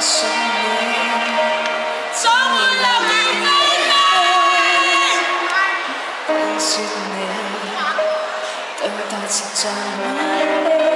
爱你，怎会流连忘返？你，对待情在满。